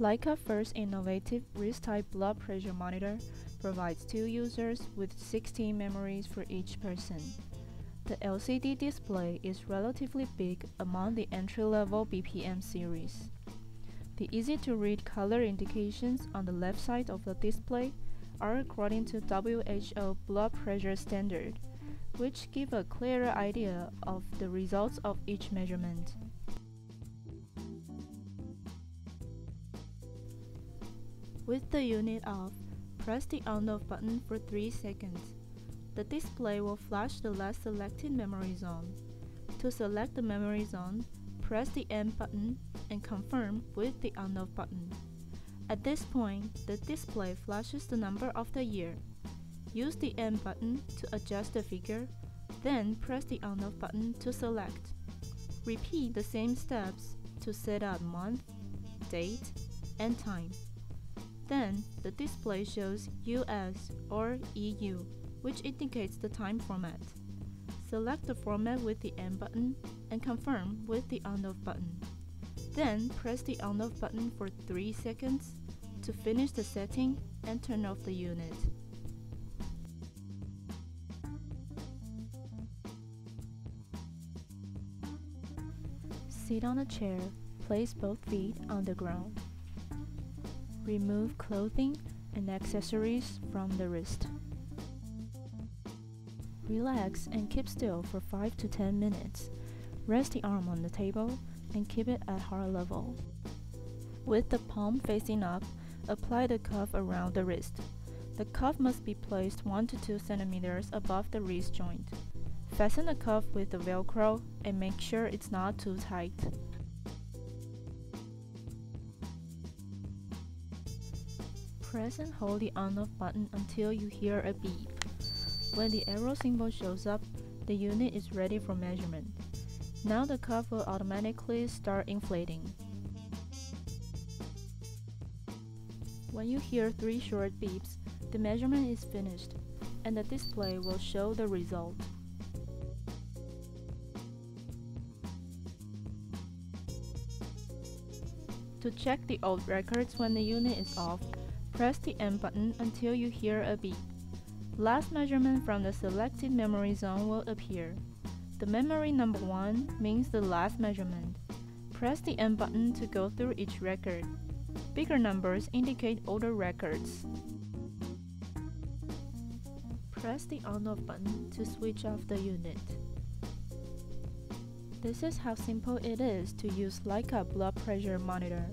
LAICA first innovative wrist-type blood pressure monitor provides two users with 16 memories for each person. The LCD display is relatively big among the entry-level BPM series. The easy-to-read color indications on the left side of the display are according to WHO blood pressure standard, which give a clearer idea of the results of each measurement. With the unit off, press the on-off button for 3 seconds. The display will flash the last selected memory zone. To select the memory zone, press the N button and confirm with the on-off button. At this point, the display flashes the number of the year. Use the N button to adjust the figure, then press the on-off button to select. Repeat the same steps to set up month, date, and time. Then, the display shows US or EU, which indicates the time format. Select the format with the N button and confirm with the on-off button. Then press the on-off button for 3 seconds to finish the setting and turn off the unit. Sit on a chair, place both feet on the ground. Remove clothing and accessories from the wrist. Relax and keep still for 5 to 10 minutes. Rest the arm on the table and keep it at heart level. With the palm facing up, apply the cuff around the wrist. The cuff must be placed 1 to 2 centimeters above the wrist joint. Fasten the cuff with the velcro and make sure it's not too tight. Press and hold the on-off button until you hear a beep. When the arrow symbol shows up, the unit is ready for measurement. Now the cuff will automatically start inflating. When you hear three short beeps, the measurement is finished, and the display will show the result. To check the old records when the unit is off, Press the N button until you hear a beep. Last measurement from the selected memory zone will appear. The memory number 1 means the last measurement. Press the N button to go through each record. Bigger numbers indicate older records. Press the on-off button to switch off the unit. This is how simple it is to use LAICA blood pressure monitor.